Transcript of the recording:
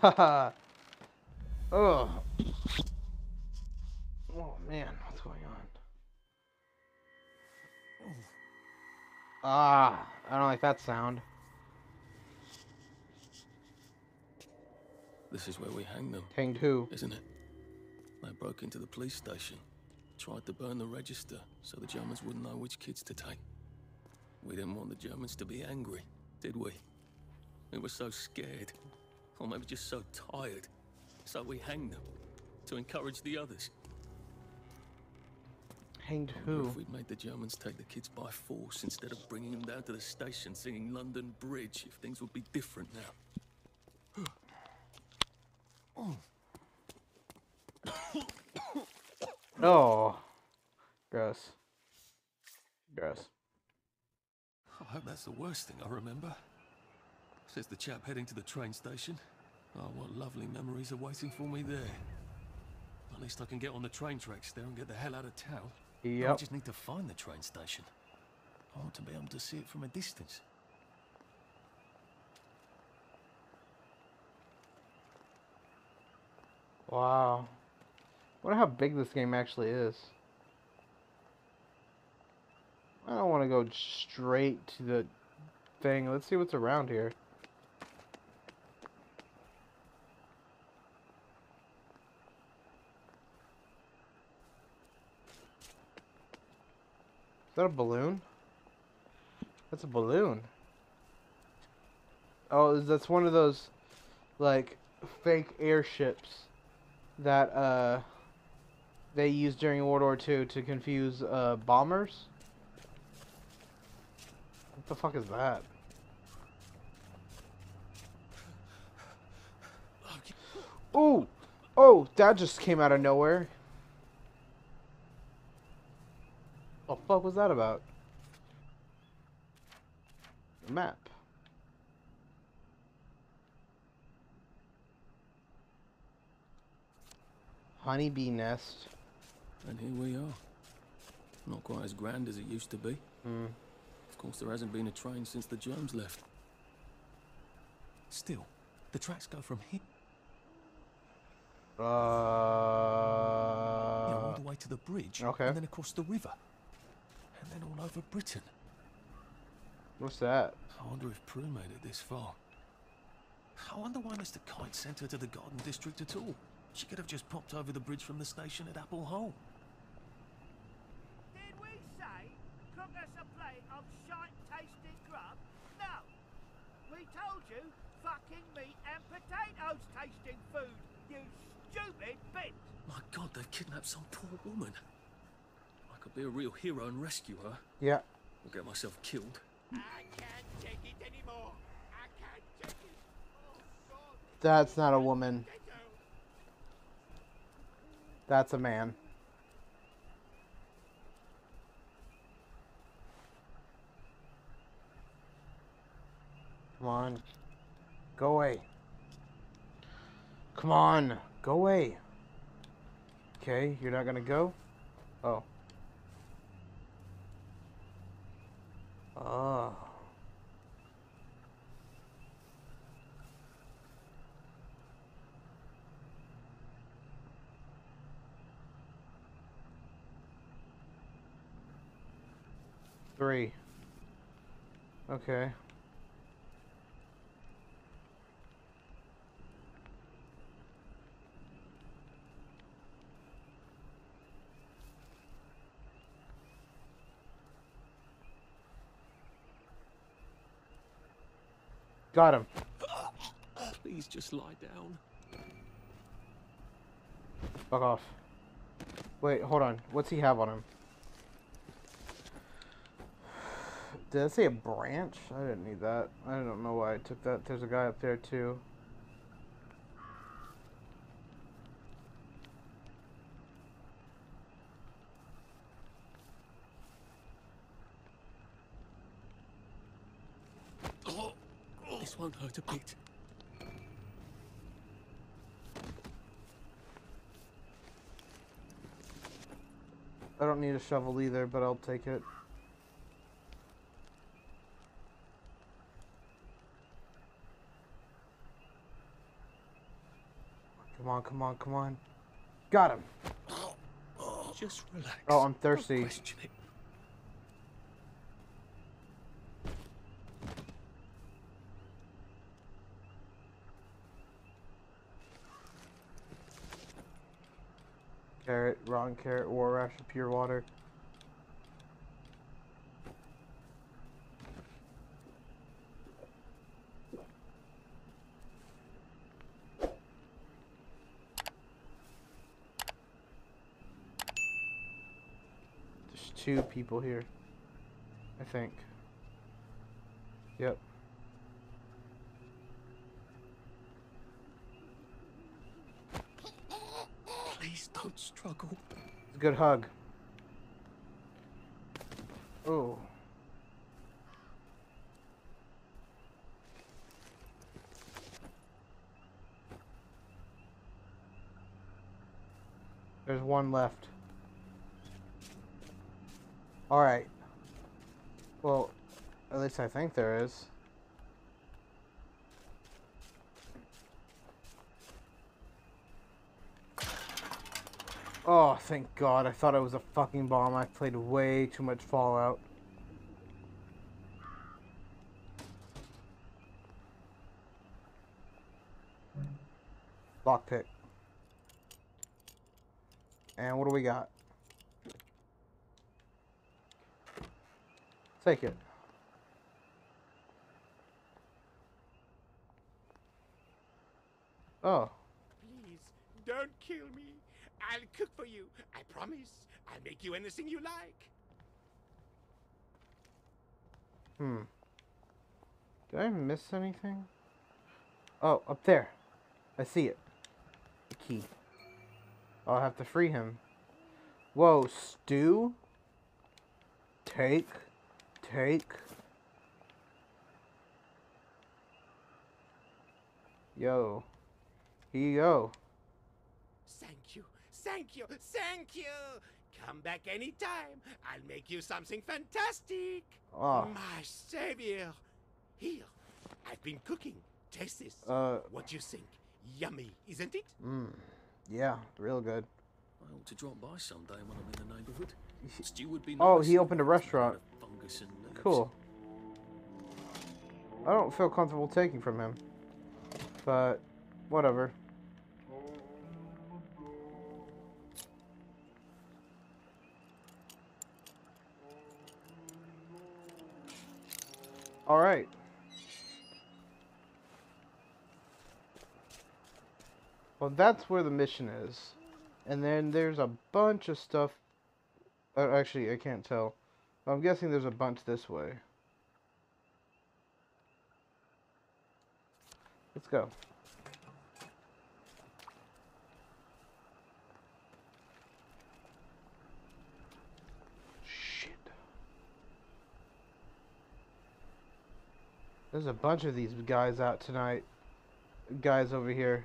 oh. Oh man, what's going on? Ah, I don't like that sound. This is where we hang them, Hanged who? isn't it? They broke into the police station, tried to burn the register so the Germans wouldn't know which kids to take. We didn't want the Germans to be angry, did we? We were so scared, or maybe just so tired, so we hang them to encourage the others. Hanged who? If we'd made the Germans take the kids by force instead of bringing them down to the station singing London Bridge, if things would be different now. Oh. Gross. Gross. I hope that's the worst thing I remember. Says the chap heading to the train station. Oh, what lovely memories are waiting for me there. At least I can get on the train tracks there and get the hell out of town. I just need to find the train station. I want to be able to see it from a distance. Wow. wonder how big this game actually is. I don't want to go straight to the thing. Let's see what's around here. That a balloon? That's a balloon. Oh, that's one of those, like, fake airships that uh they used during World War II to confuse uh bombers. What the fuck is that? Oh, oh, that just came out of nowhere. What the fuck was that about? The map. Honeybee nest. And here we are. Not quite as grand as it used to be. Hmm. Of course, there hasn't been a train since the germs left. Still, the tracks go from here Uh, all the way to the bridge, okay. and then across the river, and then all over Britain. what's that? I wonder if Prue made it this far. I wonder why Mr. Kite sent her to the Garden District at all. She could have just popped over the bridge from the station at Apple Hole. Did we say cook us a plate of shite tasting grub? No. We told you fucking meat and potatoes tasting food, you stupid bitch. My God, they've kidnapped some poor woman. Be a real hero and rescue her, Yeah. or get myself killed. I can't take it anymore. I can't take it. That's not a woman. That's a man. Come on. Go away. Come on. Go away. Okay, you're not gonna go? Oh. Oh. Three. Okay. Got him. Please just lie down. Fuck off. Wait, hold on. What's he have on him? Did I say a branch? I didn't need that. I don't know why I took that. There's a guy up there too. Oh, won't hurt a bit. I don't need a shovel either, but I'll take it. Come on, come on, come on. Got him. Just relax. Oh, I'm thirsty. Carrot, rotten carrot, war ration, pure water. There's two people here. I think. Yep. Please struggle. Good hug. Oh. There's one left. Alright. Well, at least I think there is. Oh, thank God. I thought it was a fucking bomb. I played way too much Fallout. Lockpick. And what do we got? Take it. Oh. Please, don't kill me. I'll cook for you. I promise. I'll make you anything you like. Hmm. Did I miss anything? Oh, up there. I see it. The key. I'll have to free him. Whoa, stew? Take. Take. Yo. Here you go. Thank you. Thank you. Come back anytime. I'll make you something fantastic. Ah. My savior. Here. I've been cooking. Taste this. Uh, what do you think? Yummy, isn't it? mmm. Yeah, real good. I ought to drop by someday when I'm in the neighbourhood. Stew would be nice. Oh, he opened a It's made out restaurant. of Fungus and leaves. Cool. I don't feel comfortable taking from him. But, whatever. Alright. Well, that's where the mission is. And then there's a bunch of stuff. Uh, actually, I can't tell. I'm guessing there's a bunch this way. Let's go. There's a bunch of these guys out tonight. Guys over here.